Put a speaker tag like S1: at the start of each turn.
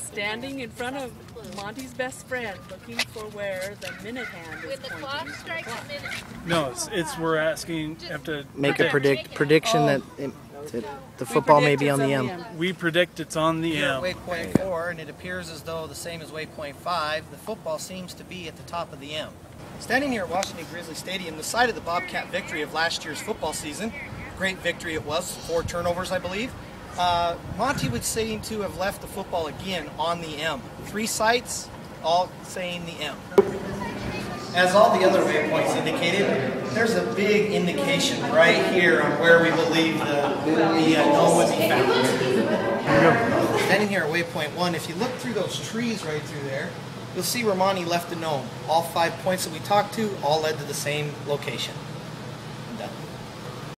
S1: Standing in front of Monty's best friend, looking for where the minute hand is
S2: When the clock
S1: pointing.
S2: strikes a minute,
S3: No, it's, it's we're asking have to
S4: Make a
S3: predict.
S4: predict prediction
S1: Oh.
S4: that, it, that the football may
S1: predict
S4: be
S1: it's
S4: on the M.
S3: We predict it's on the
S5: Here at
S3: M.
S5: waypoint four, and it appears as though the same as waypoint five, the football seems to be at the top of the M. Standing here at Washington Grizzly Stadium, the site of the Bobcat victory of last year's football season, great victory it was, four turnovers, I believe. Uh, Monty would seem to have left the football again on the M. Three sites, all saying the M. As all the other waypoints indicated, there's a big indication right here on where we believe the, the uh, would be found. Standing here at waypoint one, if you look through those trees right through there, you'll see Romani left the gnome. All five points that we talked to all led to the same location.